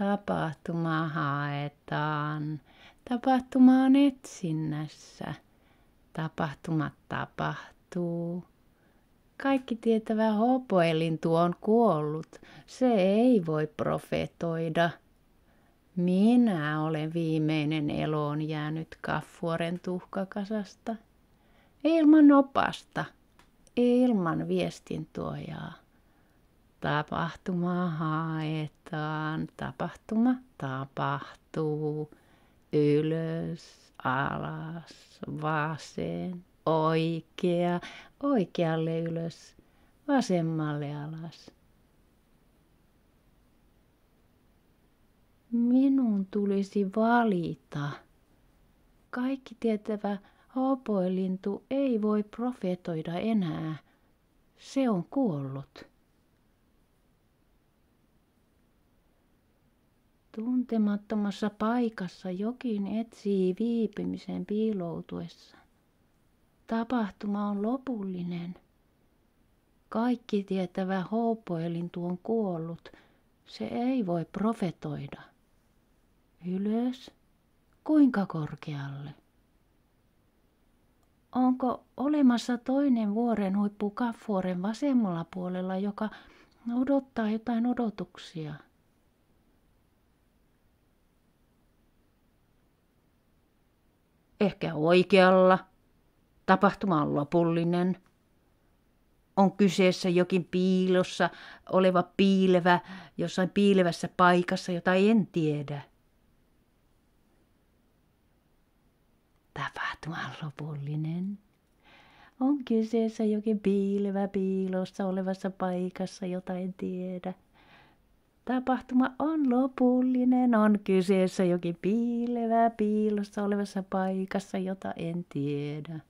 Tapahtuma haetaan. Tapahtuma on etsinnässä. Tapahtumat tapahtuu. Kaikki tietävä hopoelintu on kuollut. Se ei voi profetoida. Minä olen viimeinen eloon jäänyt kaffuoren tuhkakasasta. Ilman opasta, ilman viestintuojaa. Tapahtuma haetaan, tapahtuma tapahtuu. Ylös, alas, vasen, oikea, oikealle ylös, vasemmalle alas. Minun tulisi valita. Kaikki tietävä hopoilintu ei voi profetoida enää. Se on kuollut. Tuntemattomassa paikassa jokin etsii viipymisen piiloutuessa. Tapahtuma on lopullinen. Kaikki tietävä hoopoelintu on kuollut. Se ei voi profetoida. Ylös? Kuinka korkealle? Onko olemassa toinen vuoren huippu kaffuoren vasemmalla puolella, joka odottaa jotain odotuksia? Ehkä oikealla. Tapahtuma on lopullinen. On kyseessä jokin piilossa oleva piilevä jossain piilevässä paikassa, jota en tiedä. Tapahtuma on lopullinen. On kyseessä jokin piilevä piilossa olevassa paikassa, jota en tiedä. Tapahtuma on lopullinen, on kyseessä jokin piilevä piilossa olevassa paikassa, jota en tiedä.